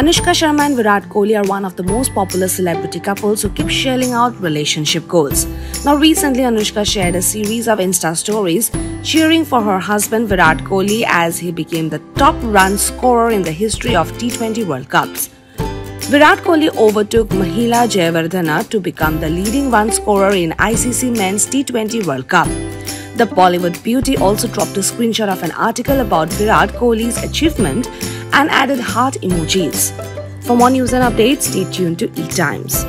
Anushka Sharma and Virat Kohli are one of the most popular celebrity couples who keep shelling out relationship goals. Now, recently, Anushka shared a series of Insta stories cheering for her husband Virat Kohli as he became the top run scorer in the history of T20 World Cups. Virat Kohli overtook Mahela Jayawardene to become the leading run scorer in ICC Men's T20 World Cup. The Bollywood beauty also dropped a screenshot of an article about Virat Kohli's achievement and added heart emojis. For more news and updates, stay tuned to E-Times.